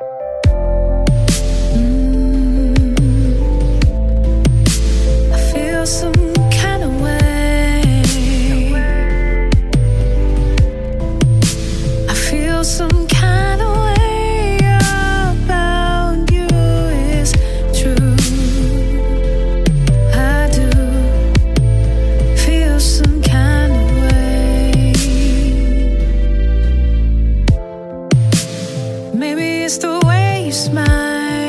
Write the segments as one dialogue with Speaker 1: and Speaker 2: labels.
Speaker 1: some kind of way.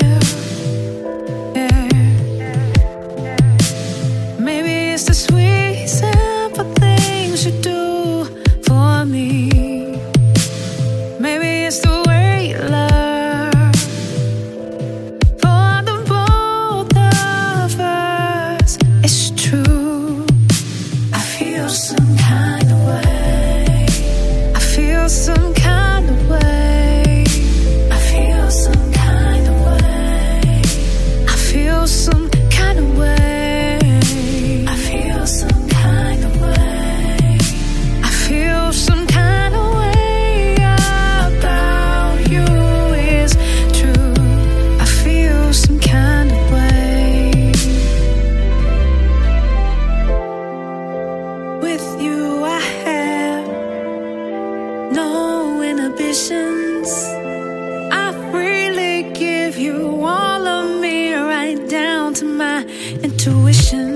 Speaker 1: intuition.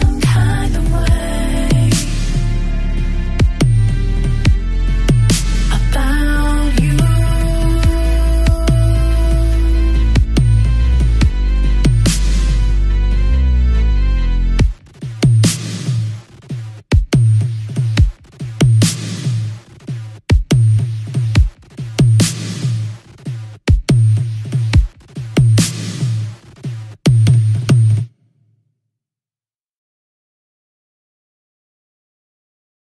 Speaker 1: sun.